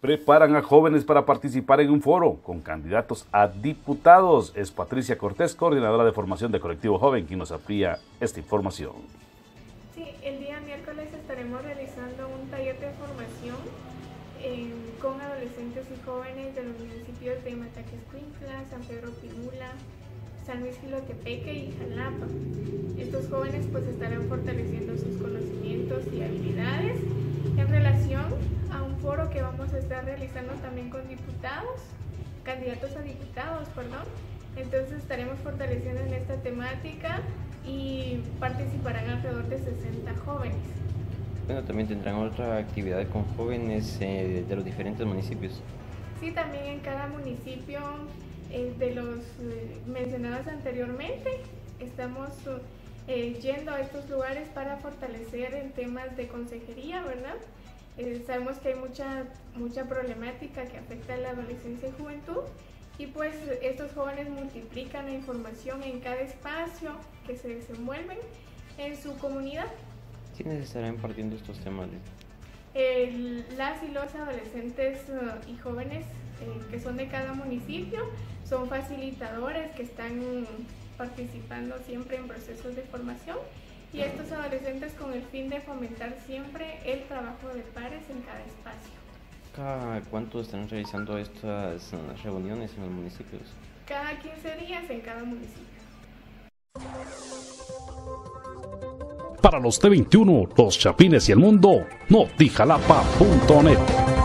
preparan a jóvenes para participar en un foro con candidatos a diputados. Es Patricia Cortés, coordinadora de formación de Colectivo Joven, quien nos amplía esta información. Sí, el día miércoles estaremos realizando un taller de formación eh, con adolescentes y jóvenes de los municipios de Mataquescuintla, San Pedro Pinula, San Luis Gilotepeque y Jalapa. Estos jóvenes pues estarán fortaleciendo a estar realizando también con diputados, candidatos a diputados, perdón. Entonces estaremos fortaleciendo en esta temática y participarán alrededor de 60 jóvenes. Bueno, también tendrán otra actividad con jóvenes eh, de los diferentes municipios. Sí, también en cada municipio eh, de los eh, mencionados anteriormente estamos eh, yendo a estos lugares para fortalecer en temas de consejería, ¿verdad? Eh, sabemos que hay mucha, mucha problemática que afecta a la adolescencia y juventud y pues estos jóvenes multiplican la información en cada espacio que se desenvuelven en su comunidad. ¿Quiénes estarán impartiendo estos temas? Las y los adolescentes uh, y jóvenes eh, que son de cada municipio son facilitadores que están participando siempre en procesos de formación y estos adolescentes con el fin de fomentar siempre el trabajo de pares en cada espacio. ¿Cada cuánto están realizando estas reuniones en los municipios? Cada 15 días en cada municipio. Para los T21, los Chapines y el mundo, notijalapa.net.